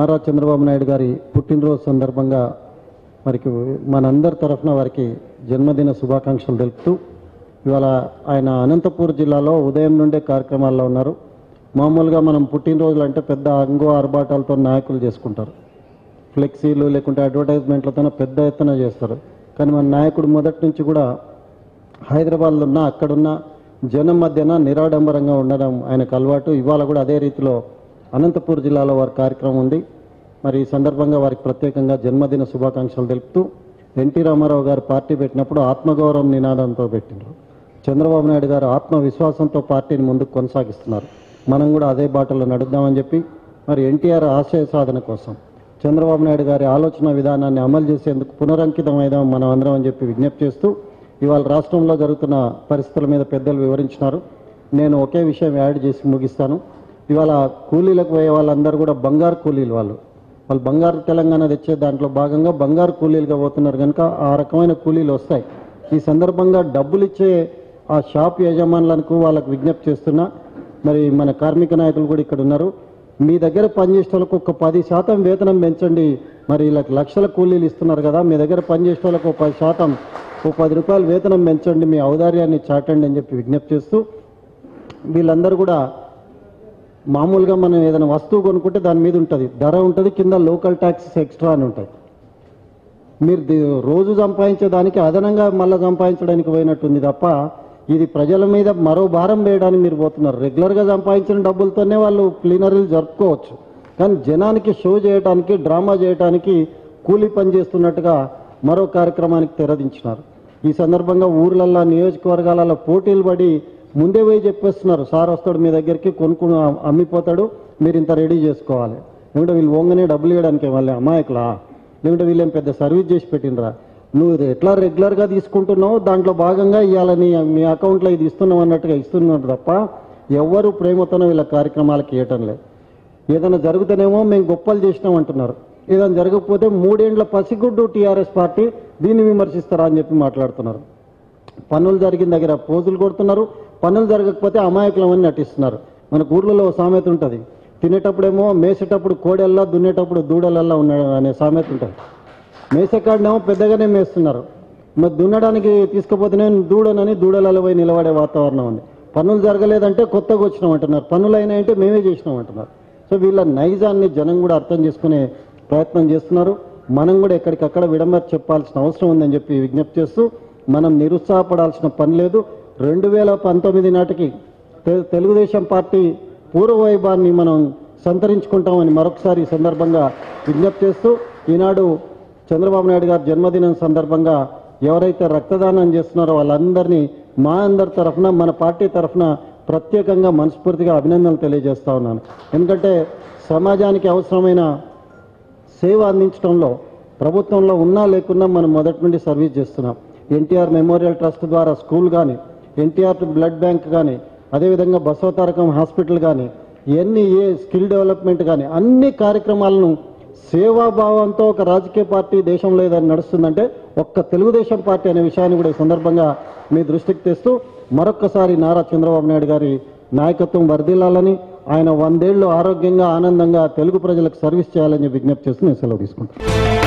నారా చంద్రబాబు నాయుడు గారి పుట్టినరోజు సందర్భంగా మరికి మనందరి తరఫున వారికి జన్మదిన శుభాకాంక్షలు తెలుపుతూ ఇవాళ ఆయన అనంతపూర్ జిల్లాలో ఉదయం నుండే కార్యక్రమాల్లో ఉన్నారు. మామూలుగా మనం పుట్టినరోజులు అంటే పెద్ద అంగు ఆర్భాటాలతో నాయకులు చేసుకుంటారు. ఫ్లెక్సీలు లేకుంటే అడ్వర్టైజ్మెంట్లతో పెద్ద ఎత్తున చేస్తారు. కానీ మన నాయకుడు మొదటి నుంచి కూడా హైదరాబాద్లో ఉన్న అక్కడున్న జనం మధ్యన నిరాడంబరంగా ఉండడం ఆయనకు అలవాటు. ఇవాళ కూడా అదే రీతిలో అనంతపూర్ జిల్లాలో వారి కార్యక్రమం ఉంది. మరి ఈ సందర్భంగా వారికి ప్రత్యేకంగా జన్మదిన శుభాకాంక్షలు తెలుపుతూ ఎన్టీ రామారావు గారు పార్టీ పెట్టినప్పుడు ఆత్మగౌరవం నినాదంతో పెట్టినారు చంద్రబాబు నాయుడు గారు ఆత్మవిశ్వాసంతో పార్టీని ముందుకు కొనసాగిస్తున్నారు. మనం కూడా అదే బాటలో నడుద్దామని చెప్పి మరి ఎన్టీఆర్ ఆశయ సాధన కోసం చంద్రబాబు నాయుడు గారి ఆలోచన విధానాన్ని అమలు చేసేందుకు పునరంకితమైదాం మనం అందరం అని చెప్పి విజ్ఞప్తి చేస్తూ ఇవాళ రాష్ట్రంలో జరుగుతున్న పరిస్థితుల మీద పెద్దలు వివరించినారు. నేను ఒకే విషయం యాడ్ చేసి ముగిస్తాను. ఇవాళ కూలీలకు పోయే వాళ్ళందరూ కూడా బంగారు కూలీలు వాళ్ళు. వాళ్ళు బంగారు తెలంగాణ తెచ్చే దాంట్లో భాగంగా బంగారు కూలీలుగా పోతున్నారు కనుక ఆ రకమైన కూలీలు వస్తాయి. ఈ సందర్భంగా డబ్బులు ఇచ్చే ఆ షాప్ యజమానులకు వాళ్ళకు విజ్ఞప్తి చేస్తున్నా మరి మన కార్మిక నాయకులు కూడా ఇక్కడ ఉన్నారు. మీ దగ్గర పనిచేసే వాళ్ళకు ఒక పది శాతం వేతనం పెంచండి. మరి వీళ్ళకి లక్షల కూలీలు ఇస్తున్నారు కదా మీ దగ్గర పనిచేసే వాళ్ళకు ఒక పది శాతం ఓ పది రూపాయలు వేతనం పెంచండి మీ ఔదార్యాన్ని చాటండి అని చెప్పి విజ్ఞప్తి చేస్తూ వీళ్ళందరూ కూడా మామూలుగా మనం ఏదైనా వస్తువు కొనుక్కుంటే దాని మీద ఉంటుంది. ధర ఉంటుంది కింద లోకల్ ట్యాక్సెస్ ఎక్స్ట్రా అని ఉంటాయి. మీరు రోజు సంపాదించే దానికి అదనంగా మళ్ళీ సంపాదించడానికి పోయినట్టుంది తప్ప ఇది ప్రజల మీద మరో భారం వేయడానికి మీరు పోతున్నారు. రెగ్యులర్గా సంపాదించిన డబ్బులతోనే వాళ్ళు ప్లీనరీలు జరుపుకోవచ్చు. కానీ జనానికి షో చేయడానికి డ్రామా చేయడానికి కూలీ పని చేస్తున్నట్టుగా మరో కార్యక్రమానికి తెరదించినారు. ఈ సందర్భంగా ఊర్లల్లో నియోజకవర్గాలలో పోటీలు పడి ముందే పోయి చెప్పేస్తున్నారు. సార్ వస్తాడు మీ దగ్గరికి కొనుక్కుని అమ్మిపోతాడు మీరు ఇంత రెడీ చేసుకోవాలి. లేకుంటే వీళ్ళు ఓంగనే డబ్బులు ఇవ్వడానికి వాళ్ళే అమాయకులా? లేకుంటే వీళ్ళేం పెద్ద సర్వీస్ చేసి పెట్టినరా నువ్వు ఇది ఎట్లా రెగ్యులర్గా తీసుకుంటున్నావు? దాంట్లో భాగంగా ఇవ్వాలని మీ అకౌంట్లో ఇది ఇస్తున్నావు అన్నట్టుగా ఇస్తున్నారు తప్ప ఎవ్వరు ప్రేమతోనో వీళ్ళ కార్యక్రమాలకు ఇవ్వటం లేదు. ఏదైనా జరుగుతానేమో మేము గొప్పలు చేసినాం అంటున్నారు. ఏదైనా జరగకపోతే మూడేండ్ల పసిగుడ్డు టీఆర్ఎస్ పార్టీ దీన్ని విమర్శిస్తారా అని చెప్పి మాట్లాడుతున్నారు. పనులు జరిగిన దగ్గర పోజులు కొడుతున్నారు. పనులు జరగకపోతే అమాయకులమని నటిస్తున్నారు. మనకు ఊర్లలో సామెత ఉంటుంది. తినేటప్పుడేమో మేసేటప్పుడు కోడెల్లా దున్నేటప్పుడు దూడలల్లా ఉన్నాడు అనే సామెత ఉంటుంది. మేసేకాడనేమో పెద్దగానే మేస్తున్నారు. మరి దున్నడానికి తీసుకుపోతేనే దూడనని దూడలలో పోయి నిలబడే వాతావరణం ఉంది. పనులు జరగలేదంటే కొత్తగా వచ్చినాం అంటున్నారు. పనులు అయినాయంటే మేమే చేసినాం అంటున్నారు. సో వీళ్ళ నైజాన్ని జనం కూడా అర్థం చేసుకునే ప్రయత్నం చేస్తున్నారు. మనం కూడా ఎక్కడికక్కడ విడమర చెప్పాల్సిన అవసరం ఉందని చెప్పి విజ్ఞప్తి చేస్తూ మనం నిరుత్సాహపడాల్సిన పని లేదు. రెండు వేల పంతొమ్మిది నాటికి తెలుగుదేశం పార్టీ పూర్వవైభాన్ని మనం సంతరించుకుంటామని మరొకసారి సందర్భంగా విజ్ఞప్తి చేస్తూ ఈనాడు చంద్రబాబు నాయుడు గారి జన్మదినం సందర్భంగా ఎవరైతే రక్తదానం చేస్తున్నారో వాళ్ళందరినీ మా అందరి తరఫున మన పార్టీ తరఫున ప్రత్యేకంగా మనస్ఫూర్తిగా అభినందనలు తెలియజేస్తా ఉన్నాను. ఎందుకంటే సమాజానికి అవసరమైన సేవ అందించడంలో ప్రభుత్వంలో ఉన్నా లేకున్నా మనం మొదటి నుండి సర్వీస్ చేస్తున్నాం. ఎన్టీఆర్ మెమోరియల్ ట్రస్ట్ ద్వారా స్కూల్ కానీ ఎన్టీఆర్ బ్లడ్ బ్యాంక్ కానీ అదేవిధంగా బసవతారకం హాస్పిటల్ కానీ ఇవన్నీ ఏ స్కిల్ డెవలప్మెంట్ కానీ అన్ని కార్యక్రమాలను సేవాభావంతో ఒక రాజకీయ పార్టీ దేశంలో ఏదైనా నడుస్తుందంటే ఒక్క తెలుగుదేశం పార్టీ అనే విషయాన్ని కూడా ఈ సందర్భంగా మీ దృష్టికి తెస్తూ మరొక్కసారి నారా చంద్రబాబు నాయుడు గారి నాయకత్వం వర్ధిల్లాలని ఆయన వందేళ్ళు ఆరోగ్యంగా ఆనందంగా తెలుగు ప్రజలకు సర్వీస్ చేయాలని విజ్ఞప్తి చేస్తూ నేను సెలవు తీసుకుంటాను